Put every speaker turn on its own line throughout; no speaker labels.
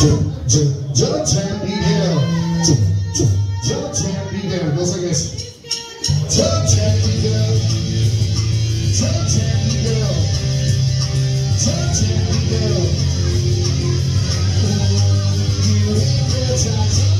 Judge can't be there. Judge can't be there. Goes like this. Judge can't be there. Judge can't be there. Judge. Ooh, you ain't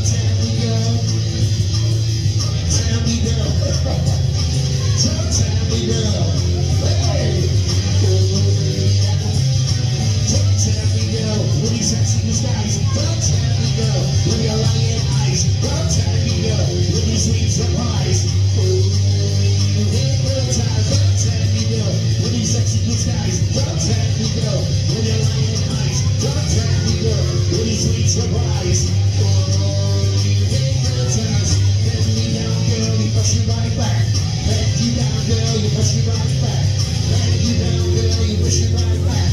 pushing right.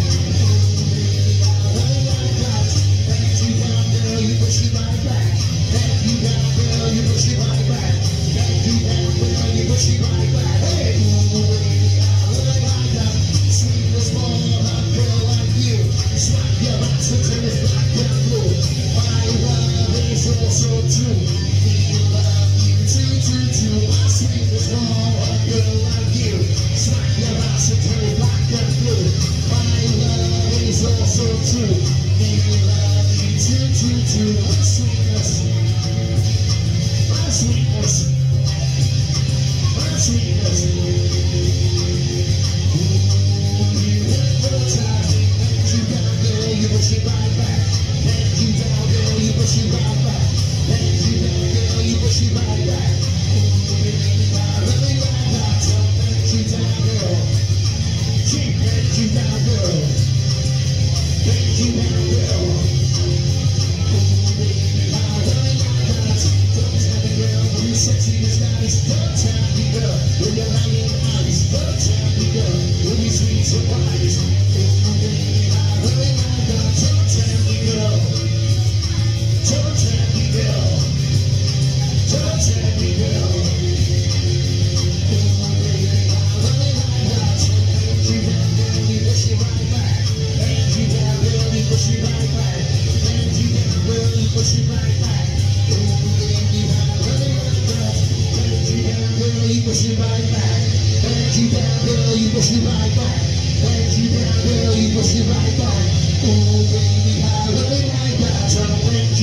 Amen.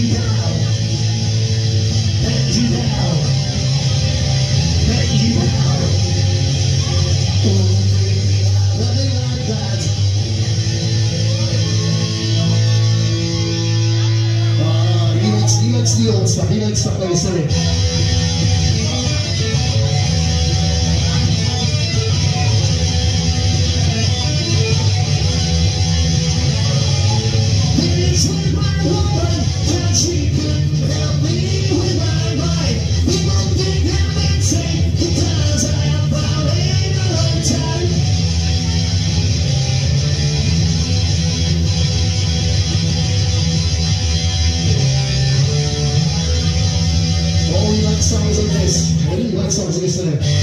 dia. listening.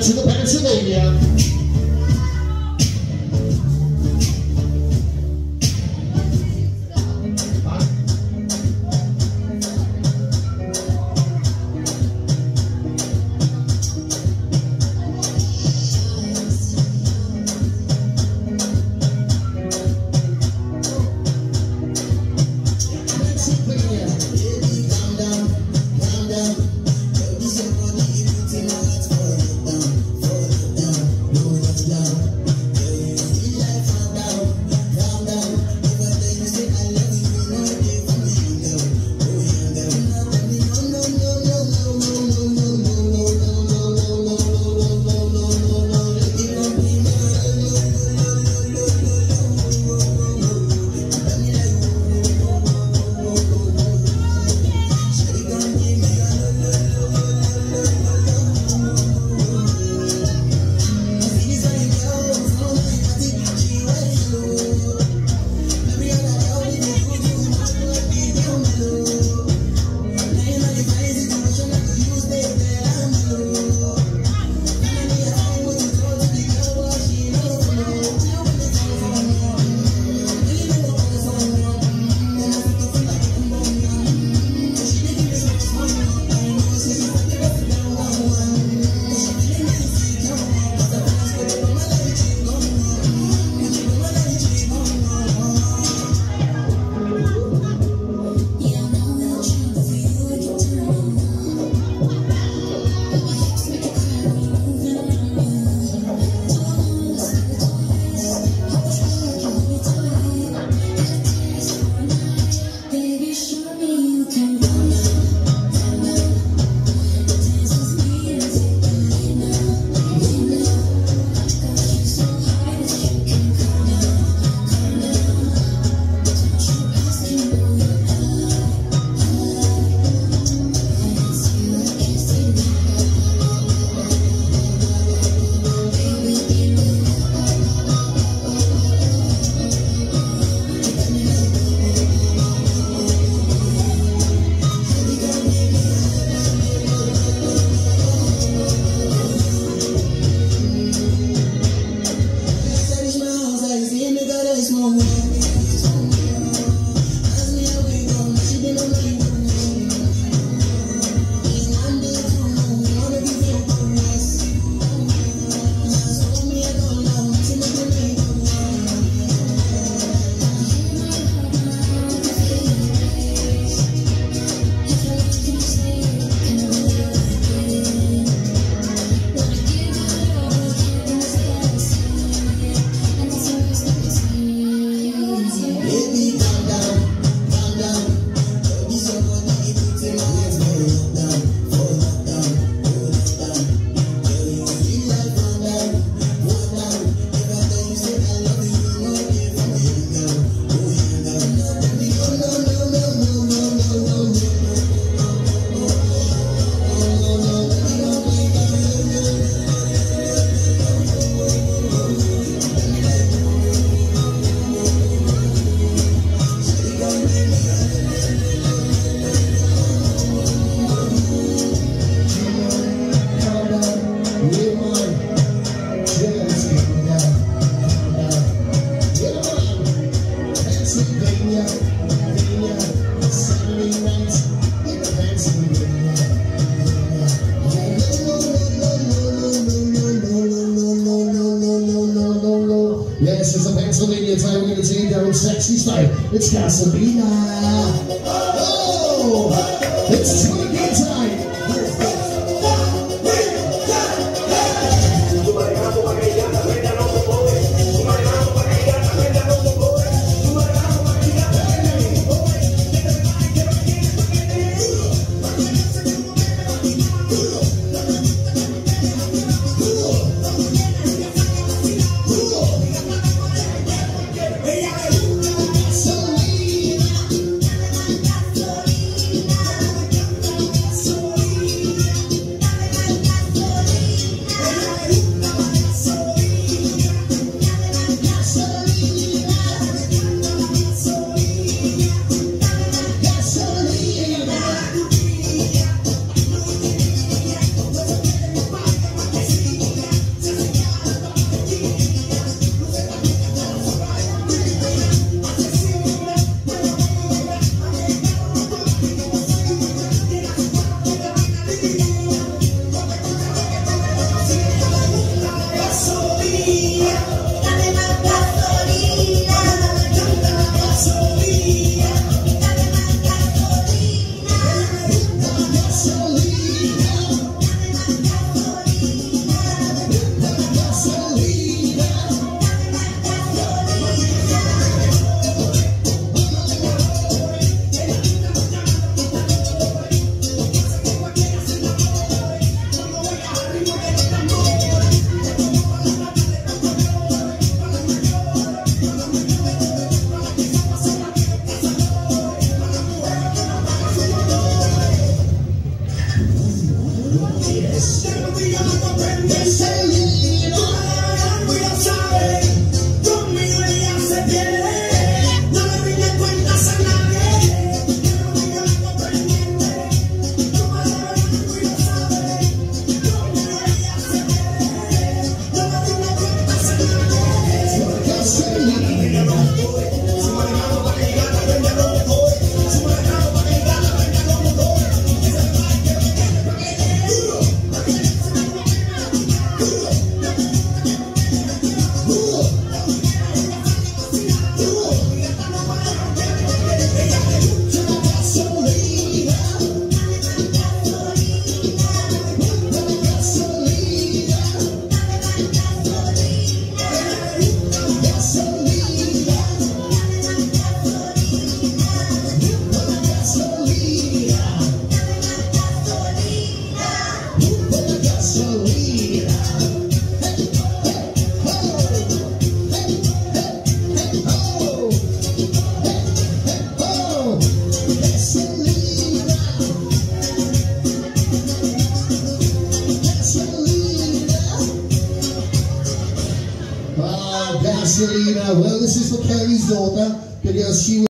to the Pennsylvania.
Sometimes
Saturday Yes, it's a Pennsylvania time. We're going to take down sexy style. It's Casabina.